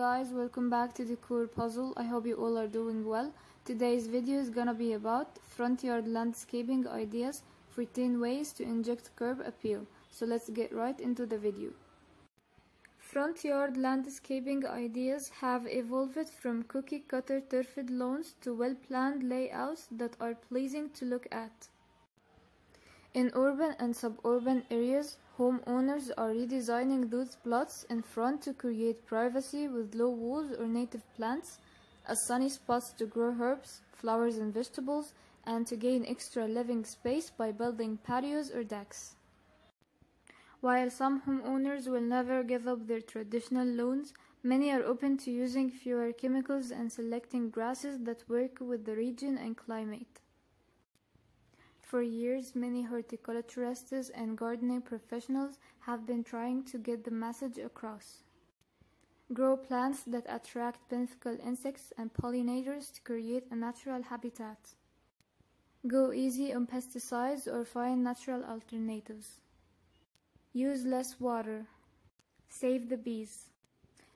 guys, welcome back to Decor Puzzle. I hope you all are doing well. Today's video is gonna be about front yard landscaping ideas for 10 ways to inject curb appeal. So let's get right into the video. Front yard landscaping ideas have evolved from cookie cutter turfed lawns to well-planned layouts that are pleasing to look at. In urban and suburban areas, homeowners are redesigning those plots in front to create privacy with low walls or native plants, as sunny spots to grow herbs, flowers and vegetables, and to gain extra living space by building patios or decks. While some homeowners will never give up their traditional lawns, many are open to using fewer chemicals and selecting grasses that work with the region and climate. For years, many horticulturists and gardening professionals have been trying to get the message across. Grow plants that attract beneficial insects and pollinators to create a natural habitat. Go easy on pesticides or find natural alternatives. Use less water. Save the bees.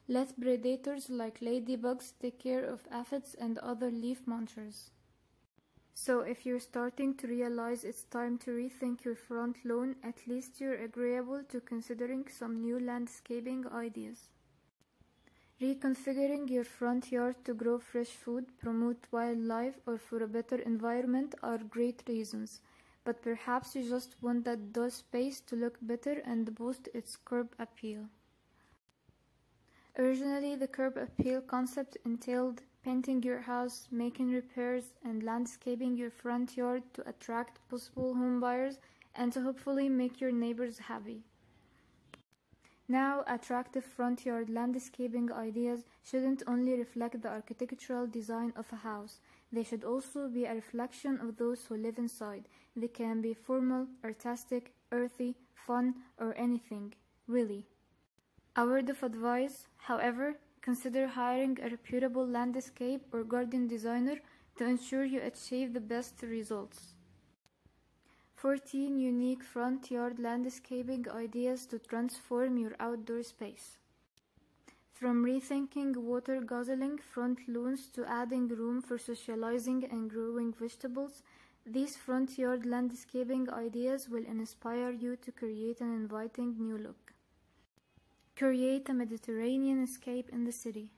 Let predators like ladybugs take care of aphids and other leaf munchers. So if you're starting to realize it's time to rethink your front lawn, at least you're agreeable to considering some new landscaping ideas. Reconfiguring your front yard to grow fresh food, promote wildlife, or for a better environment are great reasons, but perhaps you just want that dull space to look better and boost its curb appeal. Originally, the curb appeal concept entailed painting your house, making repairs, and landscaping your front yard to attract possible homebuyers and to hopefully make your neighbors happy. Now, attractive front yard landscaping ideas shouldn't only reflect the architectural design of a house, they should also be a reflection of those who live inside. They can be formal, artistic, earthy, fun, or anything, really. A word of advice, however, consider hiring a reputable landscape or garden designer to ensure you achieve the best results. 14 unique front yard landscaping ideas to transform your outdoor space. From rethinking water guzzling front lawns to adding room for socializing and growing vegetables, these front yard landscaping ideas will inspire you to create an inviting new look. Create a Mediterranean escape in the city.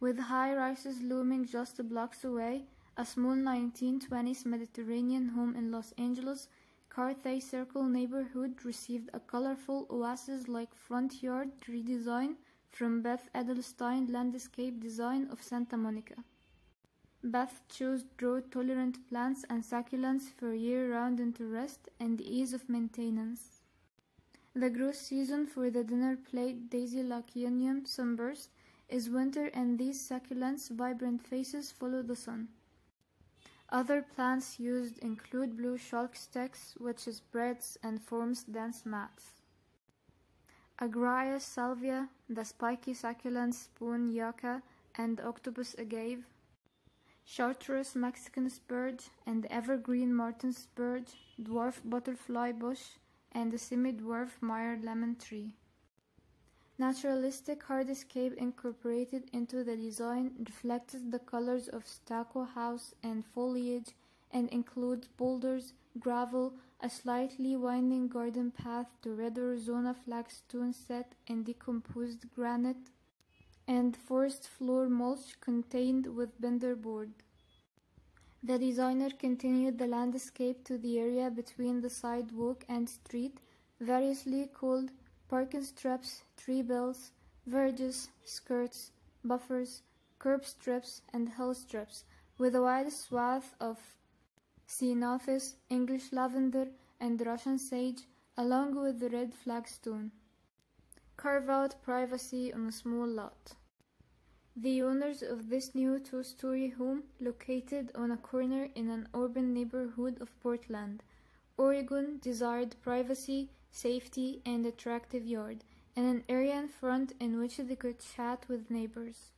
With high rises looming just blocks away, a small 1920s Mediterranean home in Los Angeles, Carthay Circle neighborhood received a colorful oasis-like front yard redesign from Beth Edelstein Landscape Design of Santa Monica. Beth chose drought-tolerant plants and succulents for year-round interest and ease of maintenance. The growth season for the dinner plate Daisy Lacanium sunburst is winter and these succulents' vibrant faces follow the sun. Other plants used include blue chalk sticks, which spreads and forms dense mats. Agrarius salvia, the spiky succulent spoon yucca, and octopus agave. Chartreuse Mexican spurge and evergreen martin spurge, dwarf butterfly bush, and the semi-dwarf Meyer lemon tree. Naturalistic hardscape incorporated into the design reflects the colors of stucco house and foliage and includes boulders, gravel, a slightly winding garden path to red Arizona flagstone set in decomposed granite, and forest floor mulch contained with bender board. The designer continued the landscape to the area between the sidewalk and street, variously called parking strips, tree belts, verges, skirts, buffers, curb strips, and hell strips, with a wide swath of ceanothus, English lavender, and Russian sage, along with the red flagstone. Carve out privacy on a small lot. The owners of this new two-story home, located on a corner in an urban neighborhood of Portland, Oregon, desired privacy, safety, and attractive yard, and an area in front in which they could chat with neighbors.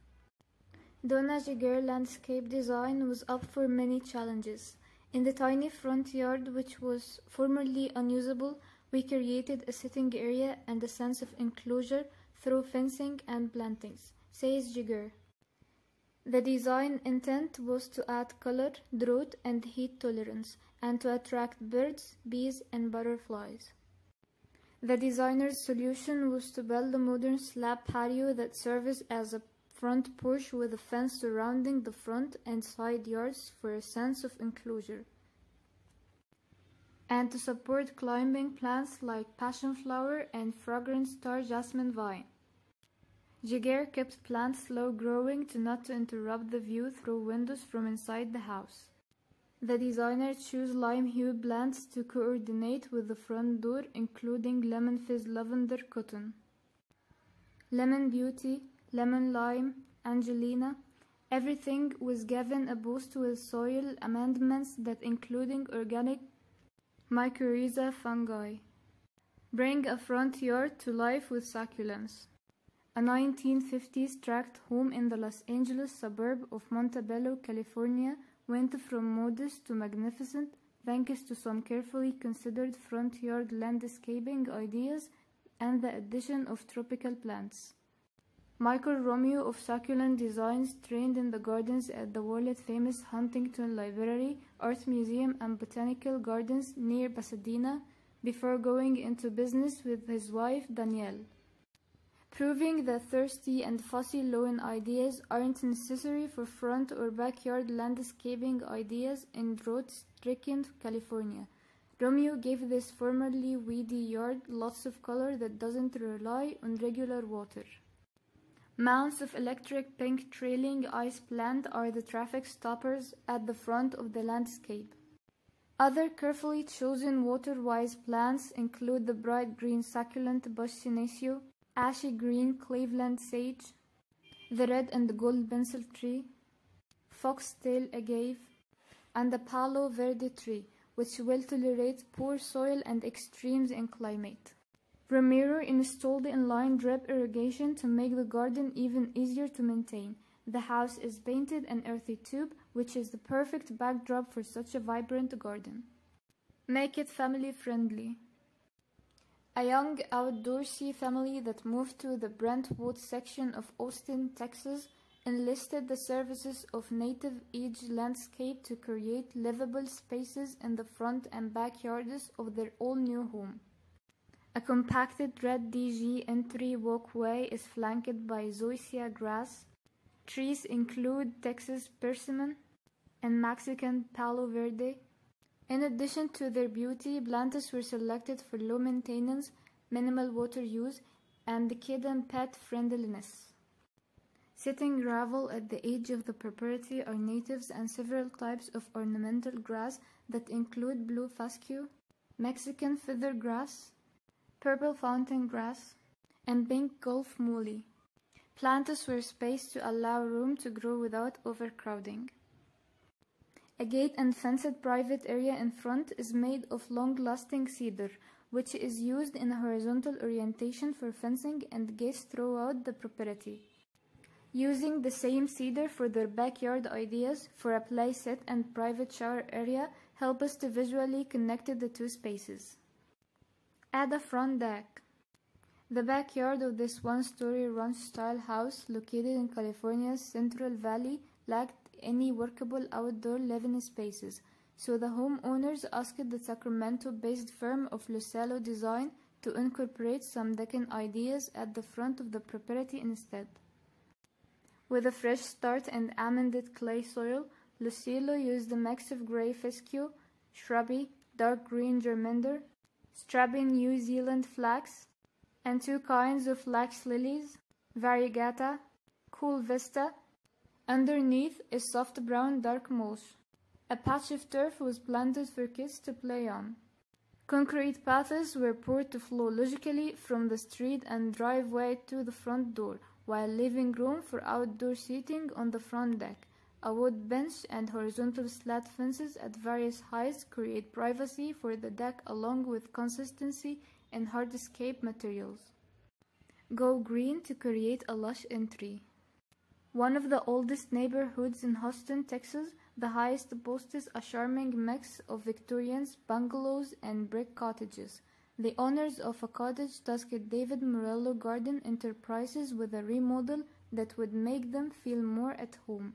Donna Jagger landscape design was up for many challenges. In the tiny front yard, which was formerly unusable, we created a sitting area and a sense of enclosure through fencing and plantings, says Jigger. The design intent was to add color, drought, and heat tolerance, and to attract birds, bees, and butterflies. The designer's solution was to build a modern slab patio that serves as a front porch with a fence surrounding the front and side yards for a sense of enclosure, and to support climbing plants like passion flower and fragrant star jasmine vine. Jaguar kept plants slow growing to not to interrupt the view through windows from inside the house. The designer chose lime-hued plants to coordinate with the front door including lemon fizz lavender cotton, lemon beauty, lemon lime, angelina. Everything was given a boost with soil amendments that including organic mycorrhiza fungi. Bring a front yard to life with succulents. A 1950s tract home in the Los Angeles suburb of Montebello, California went from modest to magnificent thanks to some carefully considered front yard landscaping ideas and the addition of tropical plants. Michael Romeo of Succulent Designs trained in the gardens at the world-famous Huntington Library, Art Museum and Botanical Gardens near Pasadena before going into business with his wife Danielle proving that thirsty and fussy lawn ideas aren't necessary for front or backyard landscaping ideas in drought-stricken California. Romeo gave this formerly weedy yard lots of color that doesn't rely on regular water. Mounds of electric pink trailing ice plant are the traffic stoppers at the front of the landscape. Other carefully chosen water-wise plants include the bright green succulent bush senecio, ashy green Cleveland sage, the red and gold pencil tree, foxtail agave, and the palo verde tree, which will tolerate poor soil and extremes in climate. Romero installed inline drip irrigation to make the garden even easier to maintain. The house is painted an earthy taupe, which is the perfect backdrop for such a vibrant garden. Make it family friendly. A young outdoorsy family that moved to the Brentwood section of Austin, Texas, enlisted the services of Native Edge Landscape to create livable spaces in the front and backyards of their all-new home. A compacted red DG entry walkway is flanked by zoysia grass. Trees include Texas persimmon and Mexican palo verde, in addition to their beauty, plants were selected for low maintenance, minimal water use, and kid and pet friendliness. Sitting gravel at the edge of the property are natives and several types of ornamental grass that include blue fescue, Mexican feather grass, purple fountain grass, and pink Gulf muhly. Plants were spaced to allow room to grow without overcrowding. A gate and fenced private area in front is made of long-lasting cedar, which is used in a horizontal orientation for fencing and gates throughout the property. Using the same cedar for their backyard ideas for a playset and private shower area help us to visually connect the two spaces. Add a front deck. The backyard of this one-story ranch-style house located in California's Central Valley lacked any workable outdoor living spaces, so the homeowners asked the Sacramento-based firm of Lucello Design to incorporate some decking ideas at the front of the property instead. With a fresh start and amended clay soil, Lucello used a mix of grey fescue, shrubby, dark green germander, strapping New Zealand flax, and two kinds of flax lilies, variegata, cool vista, Underneath is soft brown dark mulch. A patch of turf was planted for kids to play on. Concrete paths were poured to flow logically from the street and driveway to the front door, while leaving room for outdoor seating on the front deck. A wood bench and horizontal slat fences at various heights create privacy for the deck along with consistency in hardscape materials. Go green to create a lush entry. One of the oldest neighborhoods in Houston, Texas, the Heights boasts a charming mix of Victorians, bungalows, and brick cottages. The owners of a cottage tasked David Morello Garden Enterprises with a remodel that would make them feel more at home.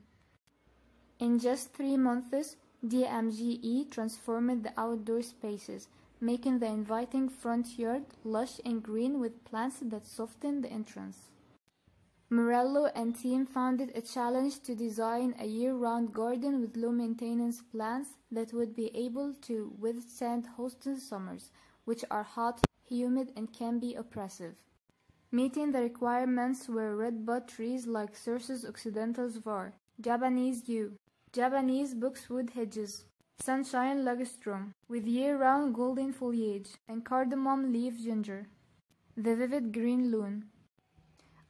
In just three months, DMGE transformed the outdoor spaces, making the inviting front yard lush and green with plants that soften the entrance. Morello and team found it a challenge to design a year-round garden with low-maintenance plants that would be able to withstand Houston summers, which are hot, humid, and can be oppressive. Meeting the requirements were redbud trees like Cercis occidentalis var, Japanese yew, Japanese boxwood hedges, sunshine ligustrum, with year-round golden foliage, and cardamom leaf ginger, the vivid green loon.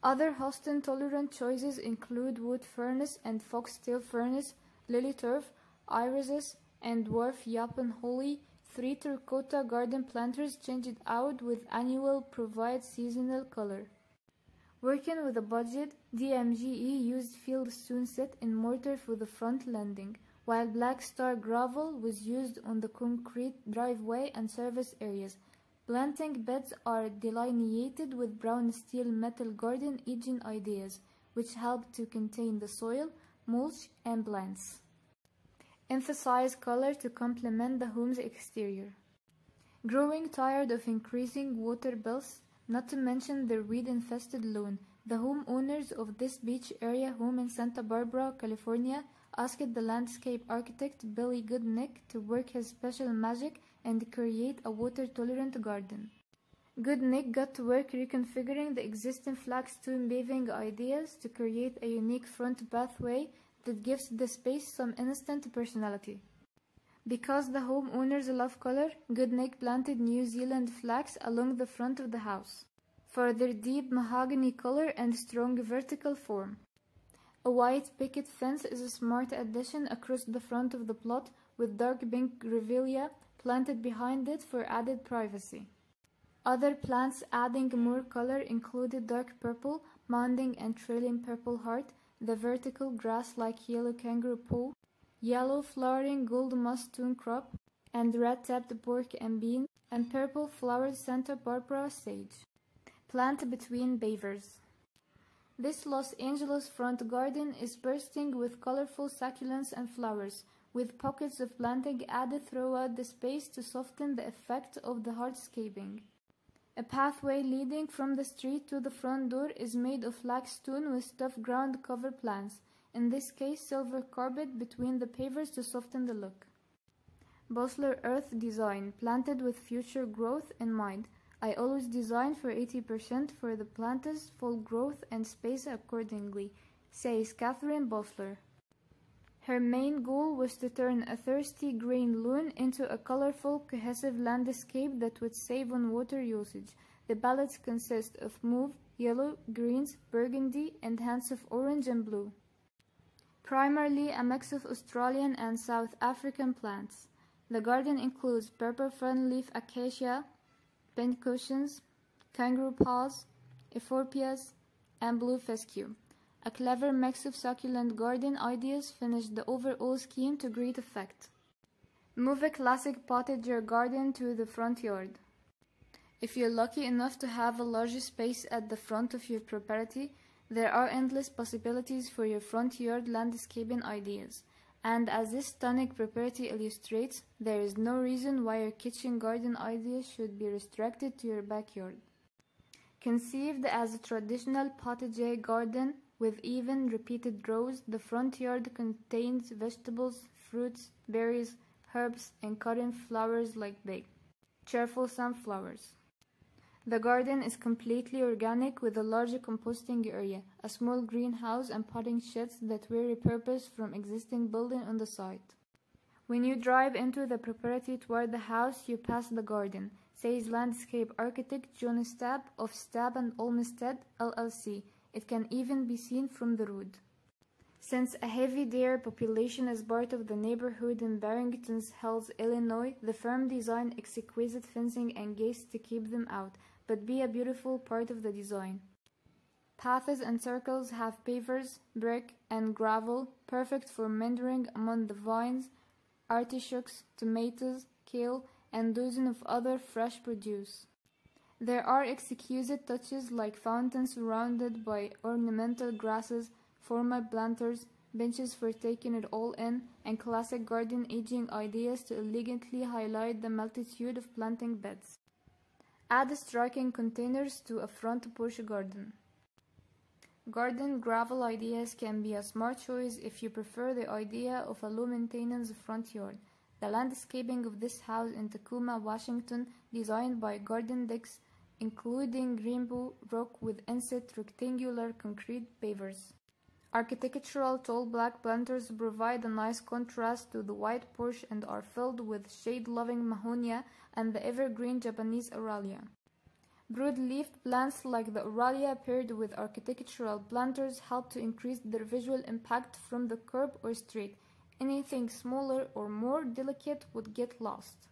Other Houston-tolerant choices include wood furnace and foxtail furnace, lily turf, irises, and dwarf yaupon holly. Three terracotta garden planters changed out with annual provide seasonal color. Working with a budget, DMGE used field set in mortar for the front landing, while black star gravel was used on the concrete driveway and service areas. Planting beds are delineated with brown steel metal garden edging ideas, which help to contain the soil, mulch, and plants. Emphasize color to complement the home's exterior. Growing tired of increasing water bills, not to mention the weed-infested lawn, the homeowners of this beach area home in Santa Barbara, California, asked the landscape architect Billy Goodnick to work his special magic and create a water-tolerant garden. Goodnick got to work reconfiguring the existing flagstone paving ideas to create a unique front pathway that gives the space some instant personality. Because the homeowners love color, Goodnick planted New Zealand flax along the front of the house for their deep mahogany color and strong vertical form. A white picket fence is a smart addition across the front of the plot with dark pink grevillea planted behind it for added privacy. Other plants adding more color included dark purple, mounding and trailing purple heart, the vertical grass-like yellow kangaroo paw, yellow flowering gold stone crop, and red-tapped pork and bean, and purple flowered Santa Barbara sage. Plant between pavers. This Los Angeles front garden is bursting with colorful succulents and flowers, with pockets of planting added throughout the space to soften the effect of the hardscaping. A pathway leading from the street to the front door is made of flagstone with tough ground cover plants, in this case silver carpet between the pavers to soften the look. Bosler Earth design, planted with future growth in mind, I always design for 80% for the plant's full growth and space accordingly, says Catherine Bosler. Her main goal was to turn a thirsty green lawn into a colorful, cohesive landscape that would save on water usage. The palettes consist of mauve, yellow, greens, burgundy, and hints of orange and blue. Primarily a mix of Australian and South African plants. The garden includes purple fern-leaf acacia, pincushions, kangaroo paws, euphorbias, and blue fescue. A clever mix of succulent garden ideas finished the overall scheme to great effect. Move a classic your garden to the front yard. If you're lucky enough to have a large space at the front of your property, there are endless possibilities for your front yard landscaping ideas. And as this stunning property illustrates, there is no reason why your kitchen garden idea should be restricted to your backyard. Conceived as a traditional potager garden with even repeated rows, the front yard contains vegetables, fruits, berries, herbs, and cutting flowers like big, cheerful sunflowers. The garden is completely organic with a large composting area, a small greenhouse and potting sheds that were repurposed from existing building on the site. When you drive into the property toward the house, you pass the garden, says landscape architect John Stabb of Stabb and Olmsted LLC. It can even be seen from the road. Since a heavy deer population is part of the neighborhood in Barrington Hills, Illinois, the firm designed exquisite fencing and gates to keep them out, but be a beautiful part of the design. Paths and circles have pavers, brick, and gravel, perfect for meandering among the vines, artichokes, tomatoes, kale, and dozens of other fresh produce. There are exquisite touches like fountains surrounded by ornamental grasses, formal planters, benches for taking it all in, and classic garden edging ideas to elegantly highlight the multitude of planting beds. Add striking containers to a front porch garden. Garden gravel ideas can be a smart choice if you prefer the idea of a low maintenance front yard. The landscaping of this house in Tacoma, Washington, designed by Garden Dicks, including rainbow rock with inset rectangular concrete pavers. Architectural tall black planters provide a nice contrast to the white porch and are filled with shade-loving mahonia and the evergreen Japanese aralia. Broad-leafed plants like the aralia paired with architectural planters help to increase their visual impact from the curb or street. Anything smaller or more delicate would get lost.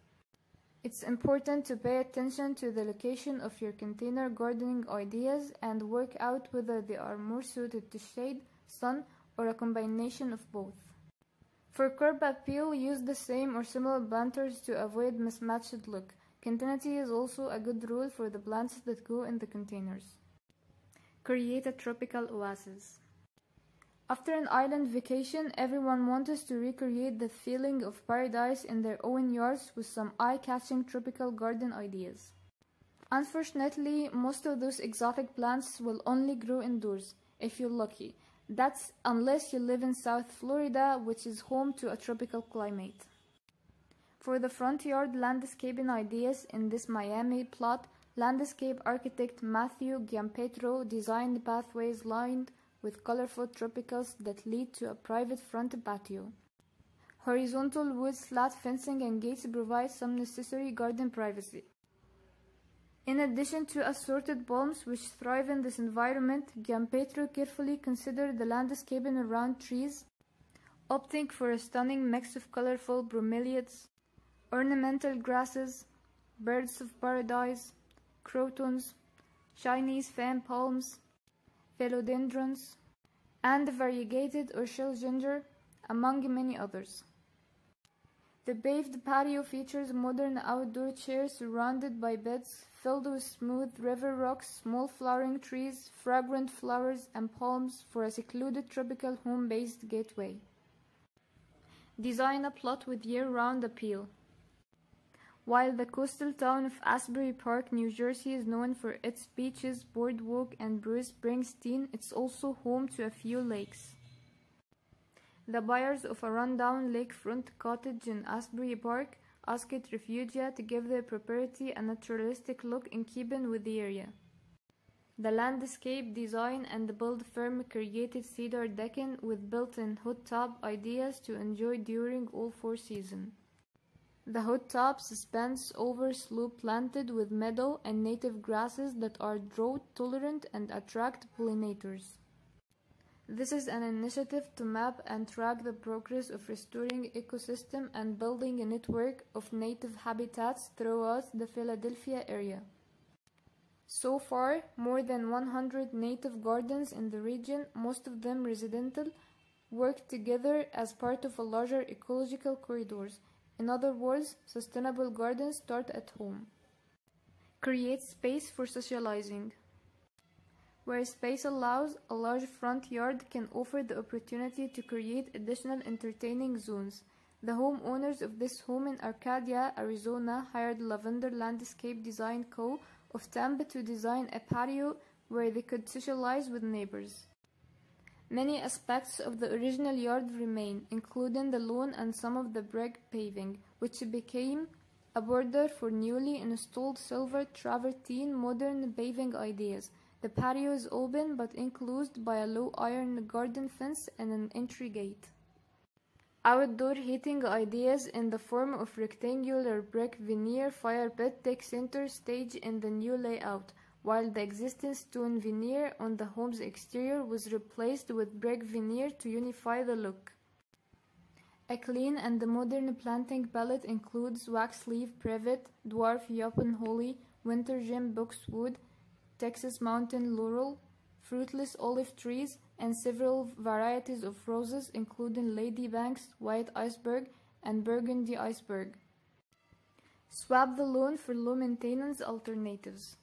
It's important to pay attention to the location of your container gardening ideas and work out whether they are more suited to shade, sun, or a combination of both. For curb appeal, use the same or similar planters to avoid mismatched look. Continuity is also a good rule for the plants that go in the containers. Create a tropical oasis. After an island vacation, everyone wants to recreate the feeling of paradise in their own yards with some eye-catching tropical garden ideas. Unfortunately, most of those exotic plants will only grow indoors, if you're lucky. That's unless you live in South Florida, which is home to a tropical climate. For the front yard landscaping ideas in this Miami plot, landscape architect Matthew Giampetro designed pathways lined with colorful tropicals that lead to a private front patio. Horizontal wood slat fencing and gates provide some necessary garden privacy. In addition to assorted palms which thrive in this environment, Giampetro carefully considered the landscaping around trees, opting for a stunning mix of colorful bromeliads, ornamental grasses, birds of paradise, crotons, Chinese fan palms, philodendrons, and variegated or shell ginger, among many others. The paved patio features modern outdoor chairs surrounded by beds filled with smooth river rocks, small flowering trees, fragrant flowers, and palms for a secluded tropical home-based gateway. Design a plot with year-round appeal. While the coastal town of Asbury Park, New Jersey is known for its beaches, boardwalk, and Bruce Springsteen, it's also home to a few lakes. The buyers of a rundown lakefront cottage in Asbury Park asked Refugia to give their property a naturalistic look in keeping with the area. The landscape design and build firm created cedar decking with built-in hot tub ideas to enjoy during all four seasons. The tub suspends over slope planted with meadow and native grasses that are drought tolerant and attract pollinators. This is an initiative to map and track the progress of restoring ecosystem and building a network of native habitats throughout the Philadelphia area. So far, more than 100 native gardens in the region, most of them residential, work together as part of a larger ecological corridors in other words, sustainable gardens start at home. Create space for socializing. Where space allows, a large front yard can offer the opportunity to create additional entertaining zones. The homeowners of this home in Arcadia, Arizona hired Lavender Landscape Design Co. of Tampa to design a patio where they could socialize with neighbors. Many aspects of the original yard remain, including the lawn and some of the brick paving, which became a border for newly installed silver travertine modern paving ideas. The patio is open but enclosed by a low iron garden fence and an entry gate. Outdoor heating ideas in the form of rectangular brick veneer fire pit take center stage in the new layout while the existing stone veneer on the home's exterior was replaced with brick veneer to unify the look. A clean and modern planting palette includes wax leaf privet, dwarf yaupon holly, winter gem boxwood, Texas mountain laurel, fruitless olive trees, and several varieties of roses including ladybanks, white iceberg, and burgundy iceberg. Swap the lawn for low maintenance alternatives.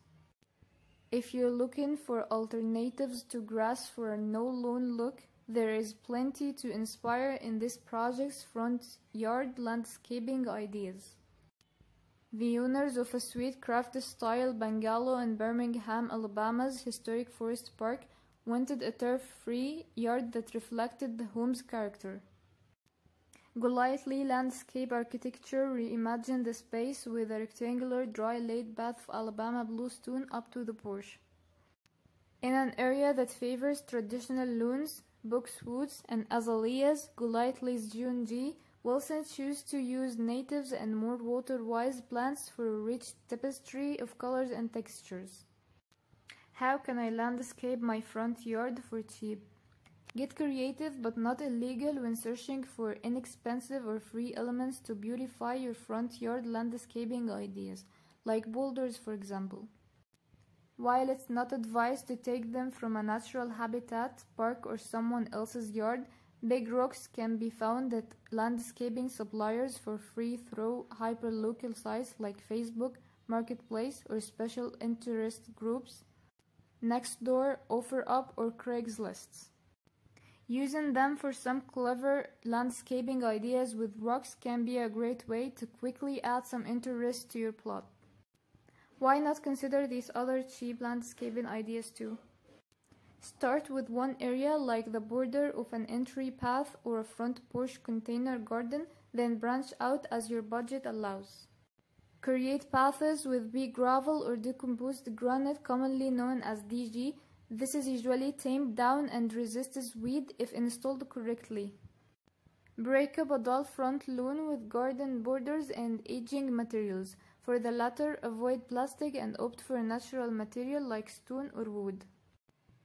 If you're looking for alternatives to grass for a no lawn look, there is plenty to inspire in this project's front yard landscaping ideas. The owners of a sweet craft style bungalow in Birmingham, Alabama's historic Forest Park wanted a turf-free yard that reflected the home's character. Golightly landscape architecture reimagined the space with a rectangular dry laid bath of Alabama bluestone up to the porch. In an area that favors traditional lawns, boxwoods, and azaleas, Golightly's June G. Wilson chose to use natives and more water-wise plants for a rich tapestry of colors and textures. How can I landscape my front yard for cheap? Get creative but not illegal when searching for inexpensive or free elements to beautify your front yard landscaping ideas, like boulders for example. While it's not advised to take them from a natural habitat, park or someone else's yard, big rocks can be found at landscaping suppliers for free through hyperlocal sites like Facebook, Marketplace, or special interest groups, Nextdoor, OfferUp, or Craigslist. Using them for some clever landscaping ideas with rocks can be a great way to quickly add some interest to your plot. Why not consider these other cheap landscaping ideas too? Start with one area like the border of an entry path or a front porch container garden, then branch out as your budget allows. Create paths with big gravel or decomposed granite commonly known as DG this is usually tamed down and resists weed if installed correctly. Break up a dull front lawn with garden borders and edging materials. For the latter, avoid plastic and opt for natural material like stone or wood.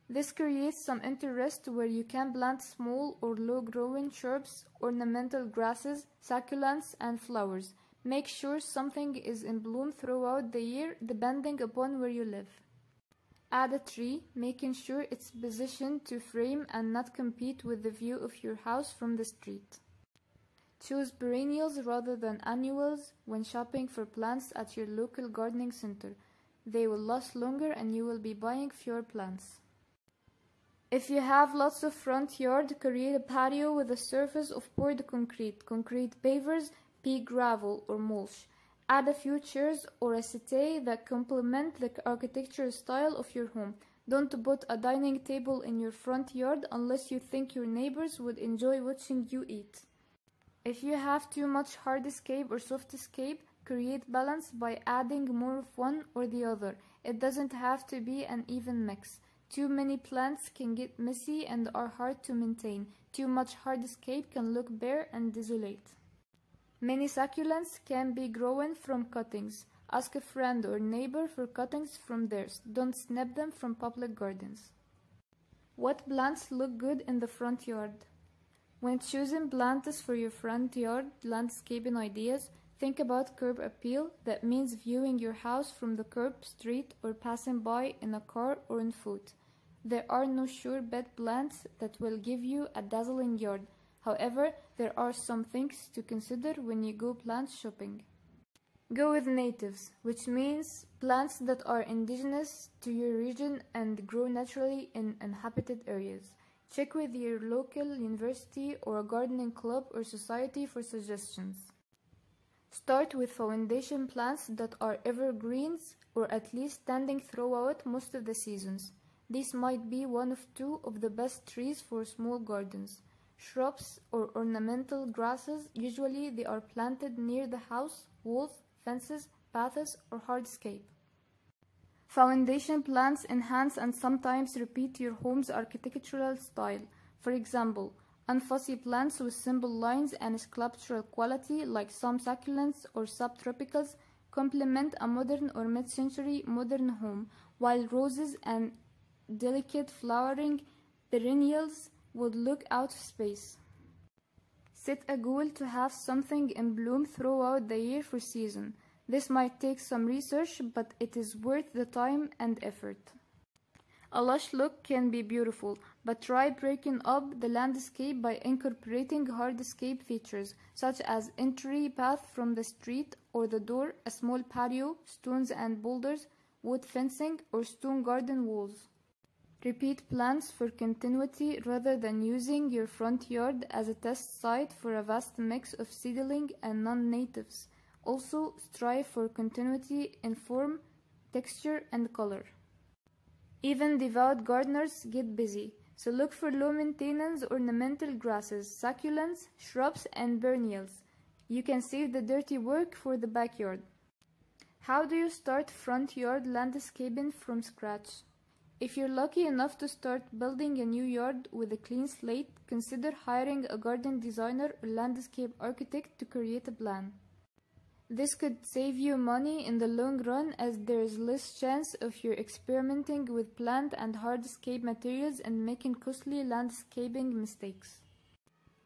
This creates some interest where you can plant small or low-growing shrubs, ornamental grasses, succulents, and flowers. Make sure something is in bloom throughout the year depending upon where you live. Add a tree, making sure it's positioned to frame and not compete with the view of your house from the street. Choose perennials rather than annuals when shopping for plants at your local gardening center. They will last longer and you will be buying fewer plants. If you have lots of front yard, create a patio with a surface of poured concrete, concrete pavers, pea gravel or mulch. Add a few chairs or a settee that complement the architectural style of your home. Don't put a dining table in your front yard unless you think your neighbors would enjoy watching you eat. If you have too much hard hardscape or soft softscape, create balance by adding more of one or the other. It doesn't have to be an even mix. Too many plants can get messy and are hard to maintain. Too much hard hardscape can look bare and desolate. Many succulents can be grown from cuttings. Ask a friend or neighbor for cuttings from theirs. Don't snap them from public gardens. What plants look good in the front yard? When choosing plants for your front yard landscaping ideas, think about curb appeal. That means viewing your house from the curb, street, or passing by in a car or on foot. There are no sure bet plants that will give you a dazzling yard. However, there are some things to consider when you go plant shopping. Go with natives, which means plants that are indigenous to your region and grow naturally in inhabited areas. Check with your local university or a gardening club or society for suggestions. Start with foundation plants that are evergreens or at least standing throughout most of the seasons. This might be one of two of the best trees for small gardens. Shrubs or ornamental grasses, usually they are planted near the house, walls, fences, paths, or hardscape. Foundation plants enhance and sometimes repeat your home's architectural style. For example, unfussy plants with simple lines and sculptural quality like some succulents or subtropicals complement a modern or mid-century modern home, while roses and delicate flowering perennials would look out of space. Set a goal to have something in bloom throughout the year for season. This might take some research, but it is worth the time and effort. A lush look can be beautiful, but try breaking up the landscape by incorporating hardscape features, such as entry path from the street or the door, a small patio, stones and boulders, wood fencing, or stone garden walls. Repeat plans for continuity rather than using your front yard as a test site for a vast mix of seedling and non-natives. Also, strive for continuity in form, texture, and color. Even devout gardeners get busy, so look for low maintenance ornamental grasses, succulents, shrubs, and perennials. You can save the dirty work for the backyard. How do you start front yard landscaping from scratch? If you're lucky enough to start building a new yard with a clean slate, consider hiring a garden designer or landscape architect to create a plan. This could save you money in the long run as there is less chance of you experimenting with plant and hardscape materials and making costly landscaping mistakes.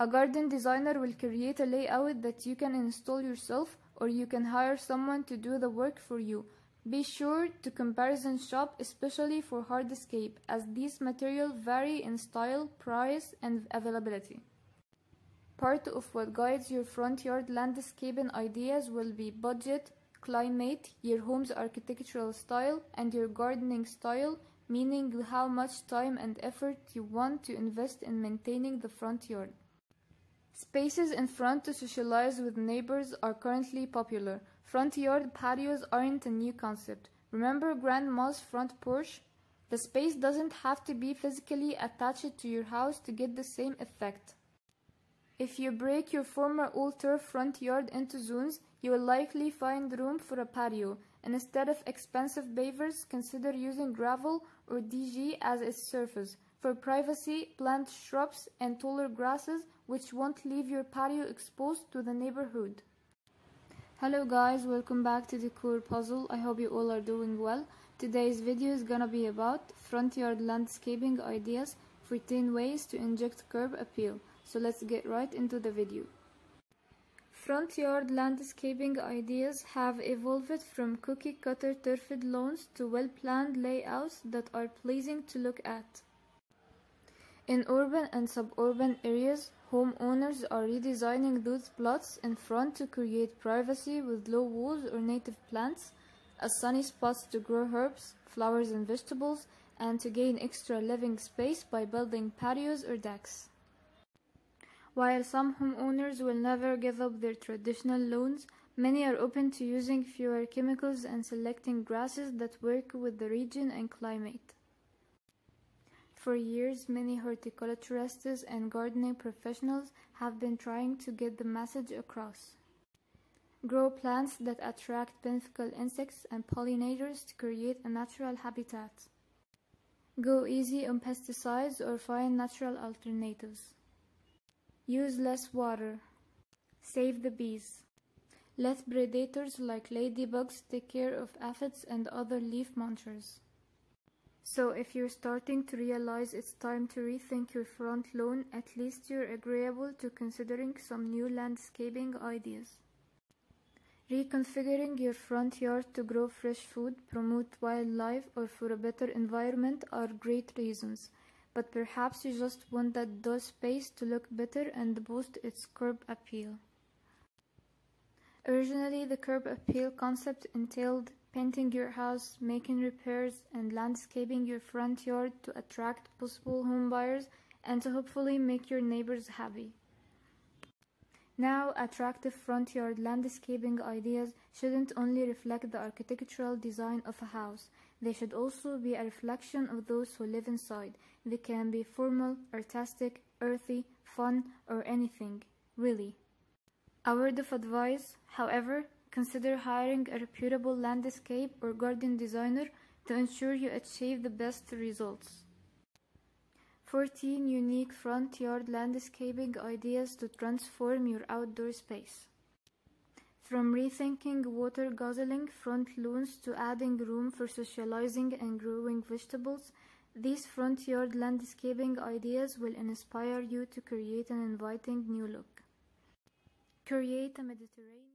A garden designer will create a layout that you can install yourself or you can hire someone to do the work for you. Be sure to comparison shop especially for hardscape as these materials vary in style, price and availability. Part of what guides your front yard landscaping ideas will be budget, climate, your home's architectural style, and your gardening style, meaning how much time and effort you want to invest in maintaining the front yard. Spaces in front to socialize with neighbors are currently popular. Front yard patios aren't a new concept. Remember grandma's front porch? The space doesn't have to be physically attached to your house to get the same effect. If you break your former all-turf front yard into zones, you will likely find room for a patio, and instead of expensive pavers, consider using gravel or DG as its surface. For privacy, plant shrubs and taller grasses which won't leave your patio exposed to the neighborhood. Hello guys, welcome back to Decor Puzzle. I hope you all are doing well. Today's video is gonna be about front yard landscaping ideas for 10 ways to inject curb appeal. So let's get right into the video. Front yard landscaping ideas have evolved from cookie cutter turfed lawns to well-planned layouts that are pleasing to look at. In urban and suburban areas, homeowners are redesigning those plots in front to create privacy with low walls or native plants, as sunny spots to grow herbs, flowers and vegetables, and to gain extra living space by building patios or decks. While some homeowners will never give up their traditional lawns, many are open to using fewer chemicals and selecting grasses that work with the region and climate. For years, many horticulturists and gardening professionals have been trying to get the message across. Grow plants that attract beneficial insects and pollinators to create a natural habitat. Go easy on pesticides or find natural alternatives. Use less water. Save the bees. Let predators like ladybugs take care of aphids and other leaf munchers. So if you're starting to realize it's time to rethink your front lawn, at least you're agreeable to considering some new landscaping ideas. Reconfiguring your front yard to grow fresh food, promote wildlife, or for a better environment are great reasons but perhaps you just want that dull space to look better and boost its curb appeal. Originally, the curb appeal concept entailed painting your house, making repairs, and landscaping your front yard to attract possible homebuyers and to hopefully make your neighbors happy. Now, attractive front yard landscaping ideas shouldn't only reflect the architectural design of a house, they should also be a reflection of those who live inside. They can be formal, artistic, earthy, fun, or anything, really. A word of advice, however, consider hiring a reputable landscape or garden designer to ensure you achieve the best results. 14 unique front yard landscaping ideas to transform your outdoor space. From rethinking water guzzling front lawns to adding room for socializing and growing vegetables, these front yard landscaping ideas will inspire you to create an inviting new look. Create a Mediterranean